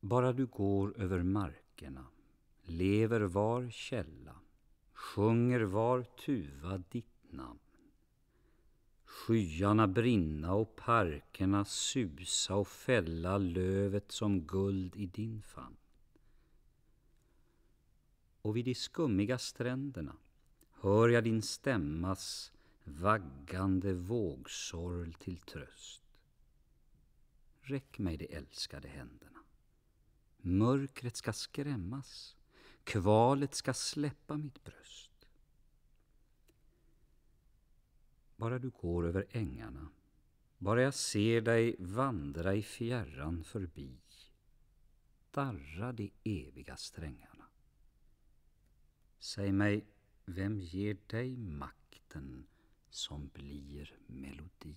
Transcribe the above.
Bara du går över markerna, lever var källa, sjunger var tuva ditt namn. Skyarna brinna och parkerna susa och fälla lövet som guld i din famn. Och vid de skummiga stränderna hör jag din stämmas vaggande vågsorl till tröst. Räck mig de älskade händerna. Mörkret ska skrämmas, kvalet ska släppa mitt bröst. Bara du går över ängarna, bara jag ser dig vandra i fjärran förbi, darrar de eviga strängarna. Säg mig, vem ger dig makten som blir melodi?